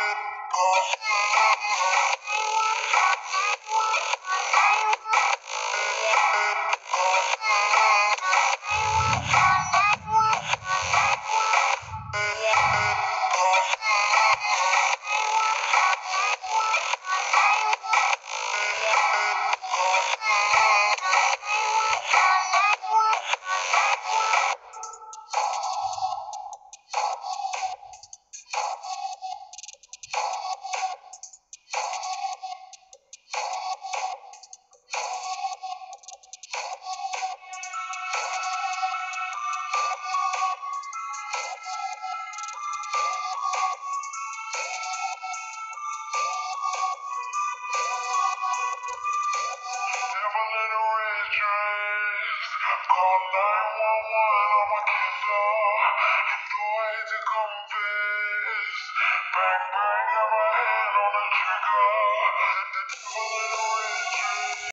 Thank you. drives. Call 911, on my a killer. If you had to confess, bang bang, have a head on the trigger. The devil